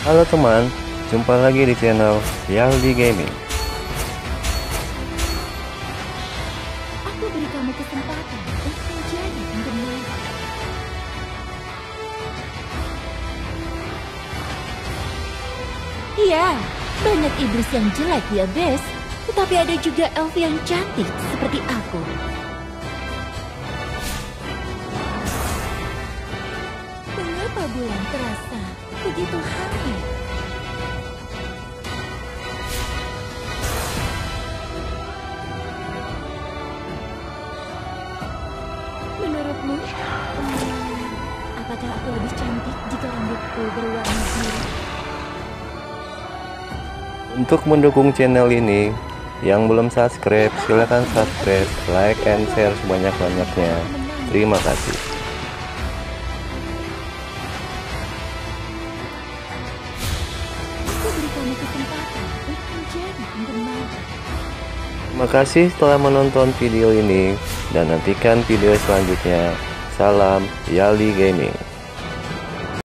Halo teman, jumpa lagi di channel Yaldi Gaming. Aku beri kamu kesempatan untuk menjadi penggemar. Iya, banyak iblis yang jelek ya, Bes. Tetapi ada juga elf yang cantik seperti aku. Mengapa bulan terasa begitu hangat? Hmm, apakah aku lebih cantik jika rambutku berwarna biru? Untuk mendukung channel ini, yang belum subscribe, silahkan subscribe, like, and share sebanyak-banyaknya. Terima kasih. Aku beri kamu kesempatan untuk menjadi penggemar. Terima kasih telah menonton video ini dan nantikan video selanjutnya. Salam Yaldi Gaming.